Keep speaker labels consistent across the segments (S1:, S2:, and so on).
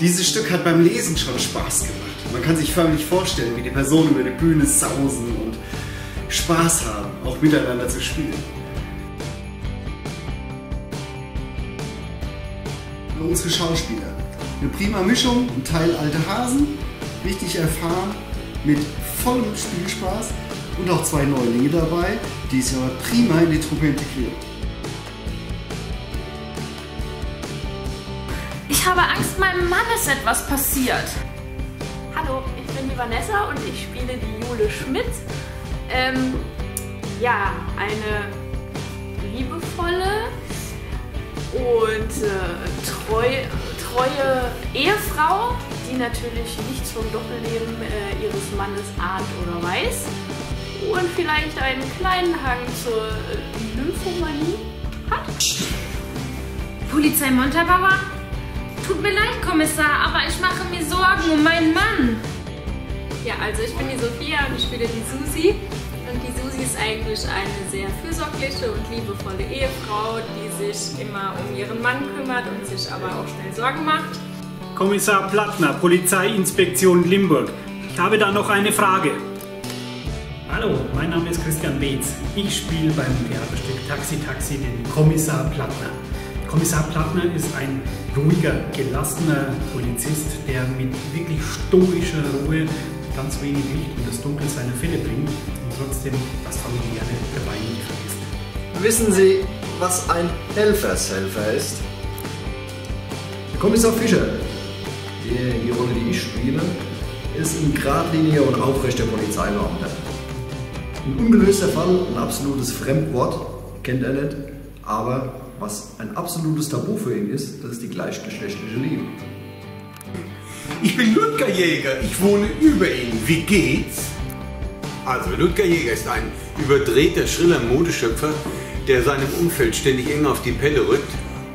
S1: Dieses Stück hat beim Lesen schon Spaß gemacht. Man kann sich förmlich vorstellen, wie die Personen über die Bühne sausen und Spaß haben, auch miteinander zu spielen. Unsere Schauspieler. Eine prima Mischung, ein Teil alte Hasen, richtig erfahren, mit vollem Spielspaß und auch zwei Neulinge dabei, die es aber prima in die Truppe integrieren.
S2: Ich habe Angst, meinem Mann ist etwas passiert.
S3: Hallo, ich bin die Vanessa und ich spiele die Jule Schmidt. Ähm, ja, eine liebevolle und äh, treu, treue Ehefrau, die natürlich nichts vom Doppelleben äh, ihres Mannes ahnt oder weiß und vielleicht einen kleinen Hang zur äh, Lymphomanie hat.
S2: Polizei Montabaur? Tut mir leid, Kommissar, aber ich mache mir Sorgen um meinen Mann.
S3: Ja, also ich bin die Sophia und ich spiele die Susi. Und die Susi ist eigentlich eine sehr fürsorgliche und liebevolle Ehefrau, die sich immer um ihren Mann kümmert und sich aber auch schnell Sorgen macht.
S4: Kommissar Plattner, Polizeiinspektion Limburg. Ich habe da noch eine Frage. Hallo, mein Name ist Christian Beetz. Ich spiele beim Theaterstück Taxi Taxi den Kommissar Plattner. Kommissar Plattner ist ein ruhiger, gelassener Polizist, der mit wirklich stoischer Ruhe ganz wenig Licht in das Dunkel seiner Fälle bringt und trotzdem das Familiäre dabei nicht vergisst.
S5: Wissen Sie, was ein Helfershelfer ist? Der Kommissar Fischer, der, die Rolle, die ich spiele, ist ein geradliniger und aufrechter Polizeibeamter. Ein ungelöster Fall, ein absolutes Fremdwort, kennt er nicht, aber was ein absolutes Tabu für ihn ist, das ist die gleichgeschlechtliche Liebe.
S6: Ich bin Ludger Jäger, ich wohne über Ihnen. Wie geht's? Also, Ludger Jäger ist ein überdrehter, schriller Modeschöpfer, der seinem Umfeld ständig eng auf die Pelle rückt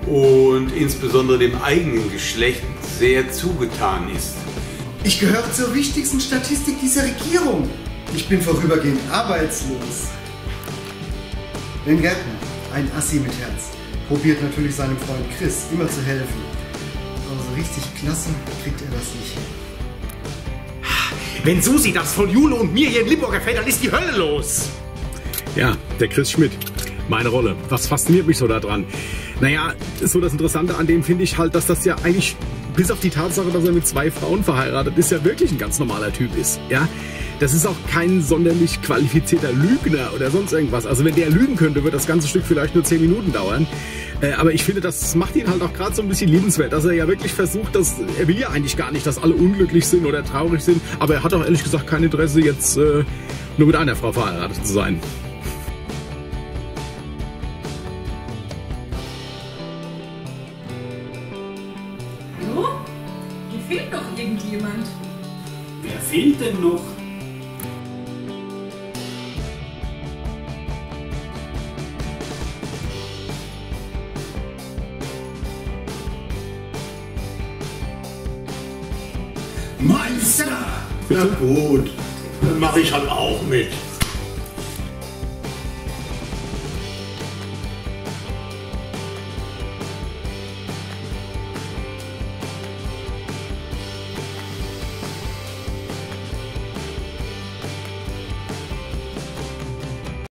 S6: und insbesondere dem eigenen Geschlecht sehr zugetan ist.
S1: Ich gehöre zur wichtigsten Statistik dieser Regierung. Ich bin vorübergehend arbeitslos. Ben Gärtner, ein Assi mit Herz, probiert natürlich seinem Freund Chris immer zu helfen. Aber so richtig klasse kriegt er das nicht.
S7: Wenn Susi das von Jule und mir hier in Limburg erfährt, dann ist die Hölle los.
S8: Ja, der Chris Schmidt. Meine Rolle. Was fasziniert mich so daran? Naja, so das Interessante an dem finde ich halt, dass das ja eigentlich, bis auf die Tatsache, dass er mit zwei Frauen verheiratet ist, ja wirklich ein ganz normaler Typ ist. Ja, das ist auch kein sonderlich qualifizierter Lügner oder sonst irgendwas. Also wenn der lügen könnte, wird das ganze Stück vielleicht nur zehn Minuten dauern. Äh, aber ich finde, das macht ihn halt auch gerade so ein bisschen liebenswert, dass er ja wirklich versucht, dass er will ja eigentlich gar nicht, dass alle unglücklich sind oder traurig sind. Aber er hat auch ehrlich gesagt kein Interesse, jetzt äh, nur mit einer Frau verheiratet zu sein.
S2: Fehlt noch irgendjemand.
S4: Wer fehlt denn noch?
S6: Meister! Na gut, dann mache ich halt auch mit.